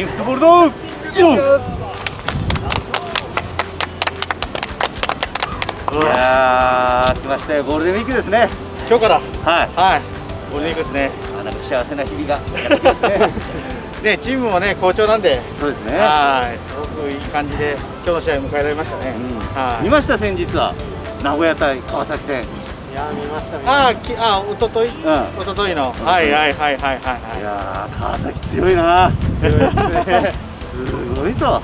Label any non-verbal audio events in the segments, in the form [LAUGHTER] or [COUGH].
インフットボールドいやー来ましたよ。ゴールデンウィークですね。今日から。はい。はい。ゴールデンウィークですね。あなんか幸せな日々が。やってきますねねチームもね好調なんで。そうですね。はい。すごくいい感じで今日の試合を迎えられましたね、うん。はい。見ました先日は。名古屋対川崎戦いや見ましたねあーきあーおととい、ん。おとといの。はいはいはいはいはいい。はやー川崎強いな。強いですね。[LAUGHS] すごいと。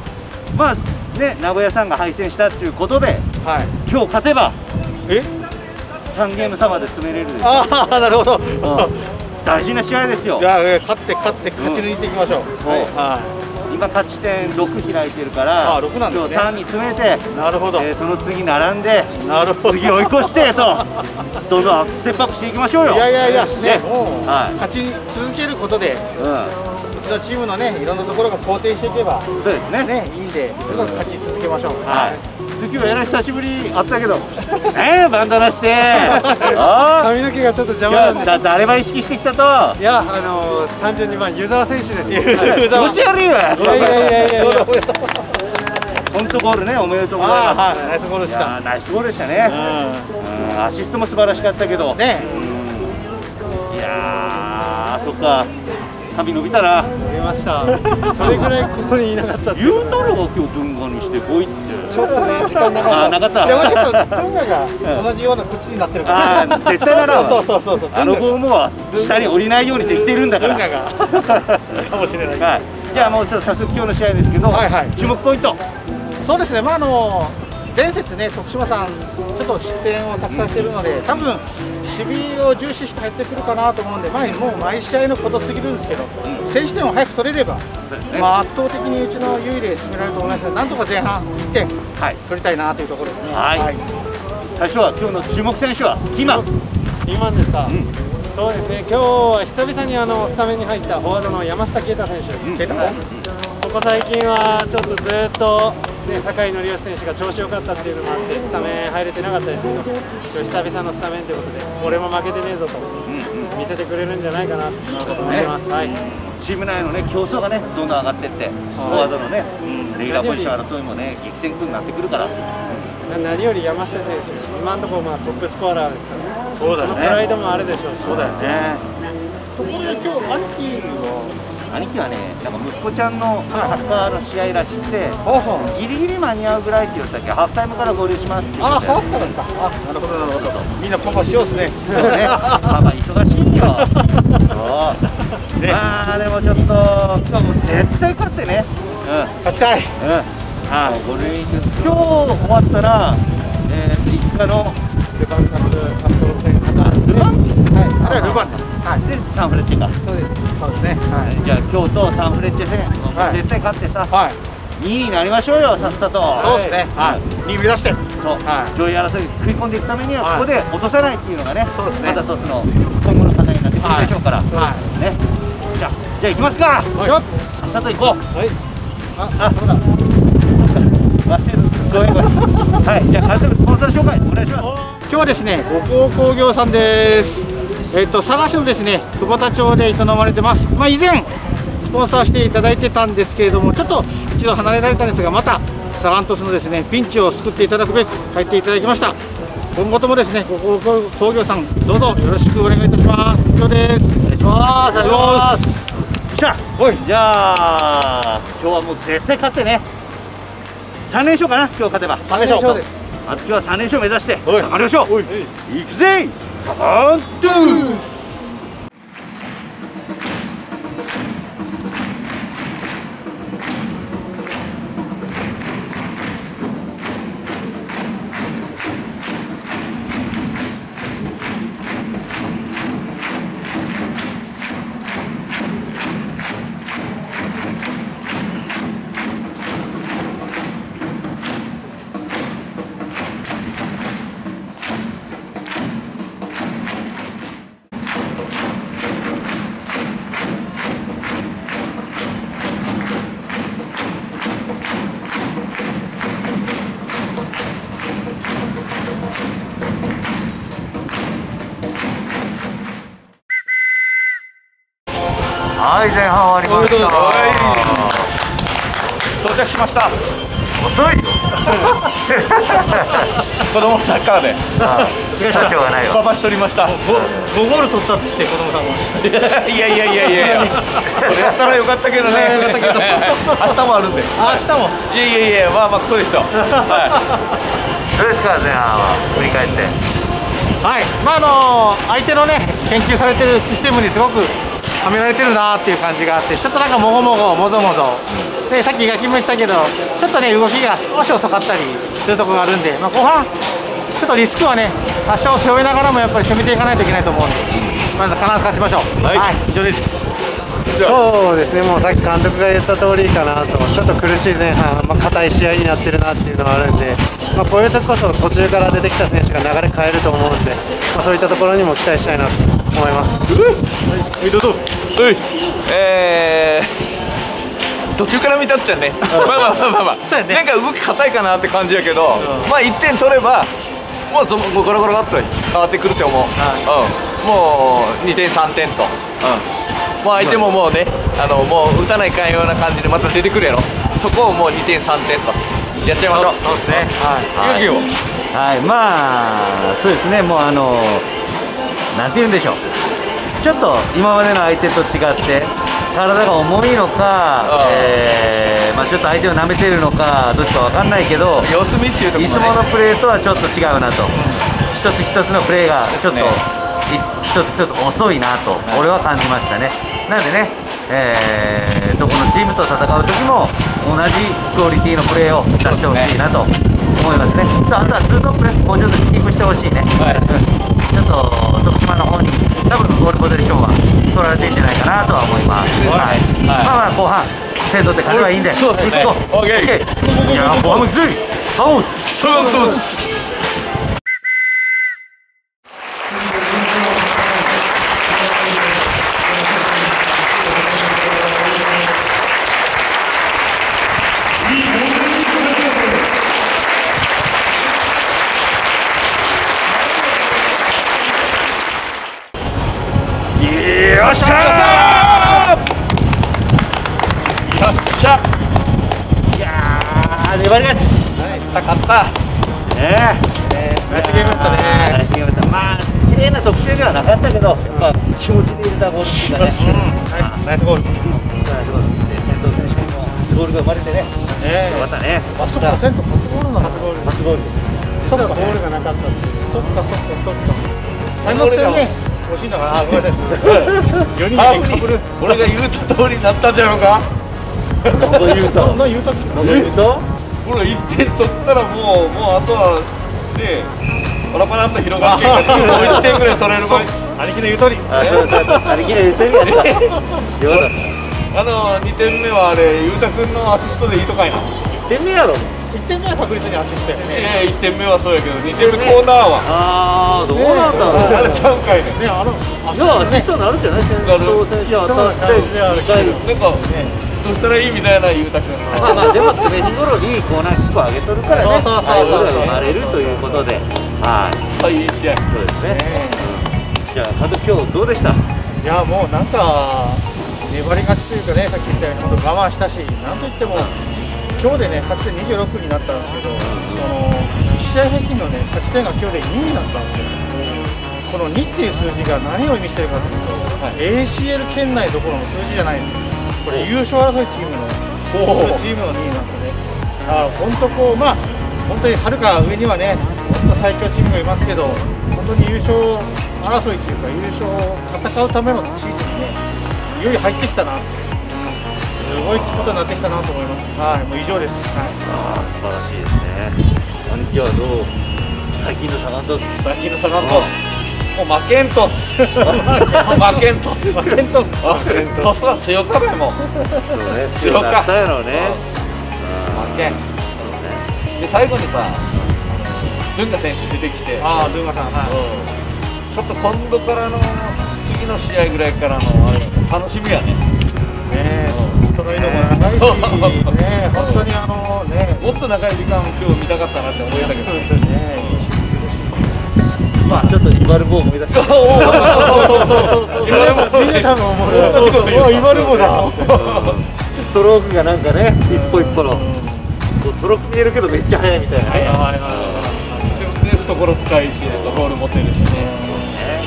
まあね名古屋さんが敗戦したっていうことでいはい。今日勝てばえ？3ゲーム差まで詰めれるああなるほど、うん。大事な試合ですよ。じゃあえー勝って勝って勝ち抜いていきましょう、はい。は今勝ち点6開いてるからあ6なんですね。今日3に詰めて、いなるほど、えーその次並んでなるほど。次追い越してと [LAUGHS] どんどんステップアップしていきましょうよ。いやいやいやね。はい。勝ち続けることでううちのチームのねいろんなところが好転していけばんそうですね。ねいいんでとにかく勝ち続けましょう。はい。で今日えらい久しぶりあったけど。[LAUGHS] ねえバンダナして。[LAUGHS] あ髪の毛がちょっと邪魔なんで。だ誰ば意識してきたと。いやあのー、32番湯沢選手です。[LAUGHS] 気持ち悪いわ。いやいやいやいやいや。本当ゴールねおめでとうございます。ナイスゴールした。ーナイスゴールでしたね。ううんアシストも素晴らしかったけど。ん。ねいやーそっか。髪伸びたな。見ました。それぐらいここにいなかった言うたろが今日ドゥンガにしてこいって。ちょっとね時間なかった。なかった。山下さんトンガが同じような口になってるから。絶対なら。そうそうそうそうあのゴムは下に降りないようにできてるんだから。トンガが。[LAUGHS] かもしれない。はい。じゃあもうちょっと早速今日の試合ですけど、はいはい。注目ポイント。そうですね、まああの前節ね、徳島さん、ちょっと失点をたくさんしているので、多分守備を重視して入ってくるかなと思うんで、前にもう毎試合のことすぎるんですけど、先取点を早く取れれば、まあ、圧倒的にうちの優位で進められると思いますので、なんとか前半1点はい。取りたいなというところですね。はい。最初は今日の注目選手はキーマ。ン今ですか、そうですね。今日は久々にあのスタメンに入ったフォワードの山下啓太選手、うん。ここ最近はちょっとずっと、ね、酒井紀義選手が調子良かったっていうのもあってスタメン入れてなかったですけど今日久々のスタメンということで俺も負けてねえぞと見せてくれるんじゃないかなと思います、はい、チーム内のね競争がねどんどん上がっていって、フォワードのね、レギュラーポジション争いもね激戦区になってくるから。何より山下選手今のところまあトップスコアラーですからそうだそのプライドもあるでしょうし。そうだよね。ところで今日兄貴は兄貴はねなんか息子ちゃんのサッカーの試合らしくて、あはギリギリ間に合うぐらいって言ったっけハーフタイムから合流しますって言あハーフからですか。あなるほどなるほど。みんなパパしようですね。そうね、[LAUGHS] パパ忙しいよ。そう。ねまあでもちょっと今日も絶対勝ってね。勝ちたい。うんうん。はい。ゴールデンウィーク今日終わったら、えー、5日のルヴァンカップ札幌戦ルヴァン？はいあれはルヴァンです。はい。でサンフレッチェか。そうです。そうですね。はい。じゃあ今日とサンフレッチェ戦、はい。絶対勝ってさ、はい。2位になりましょうよさっさと。そうですね。はい。2目指して。そう、はい。上位争い食い込んでいくためには、はい。ここで落とさないっていうのがね、そうですね。また一つの今後の課題になってくるでしょうから、はい。ね、じゃあ、じゃあ行きますか、い。さっさと行こう、はい。あ、そうだ、そっか、忘れる、ごめん。ごめん、はい、じゃあ、監督、スポンサー紹介、お願いします。今日はですね、五高工業さんです。えっと佐賀市のですね、久保田町で営まれてます。まあ以前スポンサーしていただいてたんですけれども、ちょっと一度離れられたんですが、またサガン鳥栖のですねピンチを救っていただくべく帰っていただきました。今後ともですね、五高工業さんどうぞよろしくお願いいたします。以上です。お願いします、お願いしゃ、おい、じゃあ、今日はもう絶対勝ってね、3連勝かな、今日勝てば。三連勝ですあと今日は3連勝目指して頑張りましょう。行くぜ。サバンドゥースはい前半終わりました。到着しました。[LAUGHS] 遅いよ。子供サッカーでしかしょうがないパパしとりました5ゴール取ったっつって子供さんはいやいやいやいやいやそれやったらよかったけどね。いやよかったけど。明日もあるんで。あ明日も。いやいやいやまあまあここですよ。はい。どうですか前半は。振り返って。はい。まああの相手のね研究されてるシステムにすごくはめられてるなっていう感じがあってちょっとなんかもごもごもぞもぞ、でさっきガキもしたけどちょっとね動きが少し遅かったりするところがあるんで、まあ、後半ちょっとリスクはね多少背負いながらもやっぱり攻めていかないといけないと思うんでまず必ず勝ちましょう。はい。以上です。そうですね、もうさっき監督が言った通りかなと、ちょっと苦しい前半、まあ、硬い試合になってるなっていうのはあるんで、まあ、こういう時こそ途中から出てきた選手が流れ変えると思うんで、まあ、そういったところにも期待したいなと思います。はいどうぞ。はい。えー、途中から見たっちゃね。まあまあまあまあまあ、そうやね。なんか動き硬いかなって感じやけど、まあ1点取ればもうそもうゴロゴロゴロっと変わってくると思う、うん、もう2点3点と、うん、もう相手ももうねあのもう打たないかんような感じでまた出てくるやろ。そこをもう2点3点とやっちゃいましょう。そうですね。はい。勇気を。はい、まあ、そうですね、もうあの、なんて言うんでしょう、ちょっと今までの相手と違って、体が重いのか、えーまあ、ちょっと相手を舐めてるのか、どっちかわかんないけど、様子見っていうとこいつものプレーとはちょっと違うなと、一つ一つのプレーがちょっと、ね。い一つ一つ遅いなと、俺は感じましたね。なんでね、えーどこのチームと戦う時も同じクオリティのプレーを出してほしいなと思いますね。とあとはツートップね、もうちょっとキープしてほしいね。はいうん [LAUGHS] ちょっと徳島の方に多分ゴールポゼッションは取られてんじゃないかなとは思います。はい。はいまあまあ後半点取って勝てばいいんで。そうですね OK じゃあボムズイハウス。そういうことですよっしゃよっしゃ。あー粘り勝ち。勝った勝った。ねナイスゲームだったね。ナイスゲームだった。まあ綺麗な得点ではなかったけど、やっぱ気持ちで入れたゴールっていうかね。ナイス。ナイスゴール。ねで先頭選手にも初ゴールが生まれてね。え。よかったね。あそっかセント初ゴールなの初ゴール。初ゴール。そっか。ボールがなかったそっかそっかそっか。開幕戦ね惜しいんだからあごめんなさい [LAUGHS] 4人でかぶる俺が言うた通りになったんじゃろうか何度言うと。何言うたっけ？何度言うと。ほら1点取ったらもうもうあとはねパラパラっと広がっていくからすぐもう1点ぐらい取れる場合 [LAUGHS] 兄貴の言う通りあ、そうそう。ありきり [LAUGHS] 言ってるや。よかった。あの2点目はあれ裕太君のアシストでいいとかいな点目やろ。1点目は確実にアシストやいねや1点目はそうやけど2点目コーナーは。ああ、どうなんだろう。あれちゃうんかいね。ねあのアシストねシストになるんじゃない？先頭選手当たってそうなんかどうしたらいいみたいな裕太君まあまあでも常日頃いいコーナーキックを上げとるからね。そうそうそうそう生まれるということで。はい。はいいい試合。そうですね。ねうん。じゃあ監督今日どうでした？いやもうなんか粘り勝ちというかねさっき言ったように本当我慢したしなんといっても今日でね勝ち点26になったんですけど、その1試合平均のね勝ち点が今日で2になったんですよ。この2っていう数字が何を意味してるかというと、ACL 圏内どころの数字じゃないんですよ。これ優勝争いチームのチームの2位なんでね。だから本当こうまあ本当にはるか上にはね本当最強チームがいますけど本当に優勝争いというか優勝を戦うためのチームにねいよいよ入ってきたなすごいことになってきたなと思います。はいもう以上です。はい。ああ素晴らしいですね。兄貴はどう？最近のサガンドス。最近のサガントス。もう負けんとす [LAUGHS] 負けんとす負けんとすトス。は強かべもうそうね強か。ったやろうね。負けん。で最後にさルンカ選手出てきて。ああドゥーマさんはい。ちょっと今度からの次の試合ぐらいからのあれ楽しみやねね。ストロイドも長いしね本当にあのねもっと長い時間今日見たかったなって思えたけど。ねいいしまあちょっとイバルボを思い出したそうそうそうそうそうイバルボみんな多分思う同じこと言ううわイバルボだそトロークがなんかね一歩一歩のこうトローク見えるけどめっちゃ速いみたいなね。でもね懐深い。しなんかボール持てるしね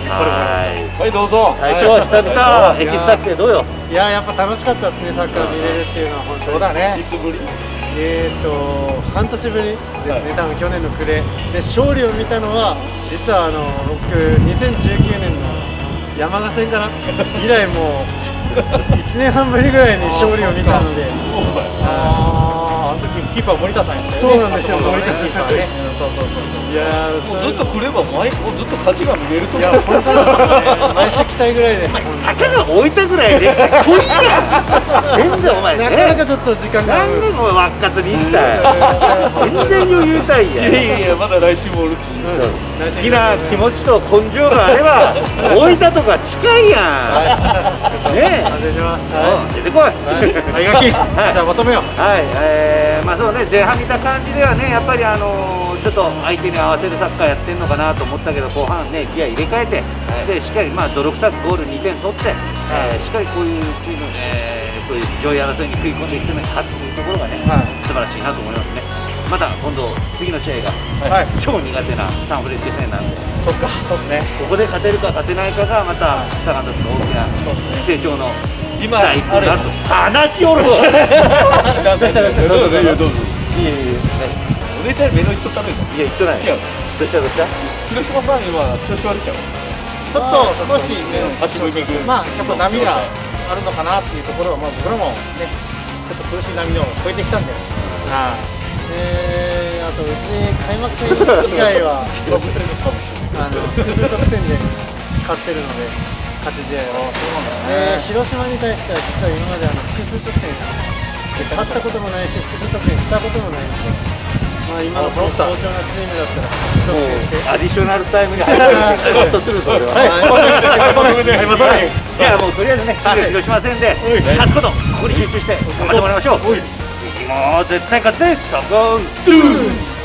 はい。はい。どうぞ大将久々エキスタ来てどうよいややっぱ楽しかったですねサッカー見れるっていうのは本当に。そうだね。いつぶり？えー、と半年ぶりですね、多分去年の暮れ。で勝利を見たのは実はあの僕2019年の山賀戦かな [LAUGHS] 以来もう1年半ぶりぐらいに勝利を見たのであーあの時キーパー森田さんやったよね。そうなんですよ。森田さんキーパーね。うんそうそうそうそう。いやーもうずっと来れば毎もうずっと勝ちが見れるといや本当だ。ね毎週来たいぐらいで。[LAUGHS] 本たかが置いたぐらいで来いや全然お前当ね。になかなかちょっと時間が。なんでこの輪っかつに行ったよ。全然余裕たいや。いやいやいやまだ来週もおるし好きな気持ちと根性があれば [LAUGHS] 大分とか近いやん。ね。反省しますえ、出てこい。はい。じゃあまとめようはい、えー、まあそうね前半見た感じではねやっぱりあのーちょっと相手に合わせるサッカーやってんのかなと思ったけど後半ねギア入れ替えて、でしっかりまあ泥臭くゴール2点取って、えーしっかりこうい。うチーム、えーこうい。う上位争い。に食い。込んでい。ってのに勝つとい。うところがね、はい。素晴らしい。な今度次の試合が、はい。超苦手なサンフレッチェ戦なんで。そっかそうっすね。ここで勝てるか勝てないかがまたサガンダスの大きな成長の今第一歩になると話おるわどうしたどうした [LAUGHS] どうぞどうぞ。どうぞ。いやいやいやお姉ちゃんに目の言っとったのよいや言っとない。違う。どうしたどうした？広島さん今調子悪いちゃう？ちょっと少しね足踏み組まあやっぱ波があるのかなっていうところはまあ僕らもねちょっと苦しい波を超えてきたんで。はい。えー、あとうち開幕戦以外はあの複数得点で勝ってるので勝ち試合をで広島に対しては実は今まであの複数得点勝ったこともないし複数得点したこともないんでまあ今のその好調なチームだったら複数得も点して。うアディショナルタイムに入ってカットするぞ俺は、はい。じゃあもうとりあえずね広島戦で勝つことここに集中して頑張ってもらいましょう次も絶対勝ってサコンドゥース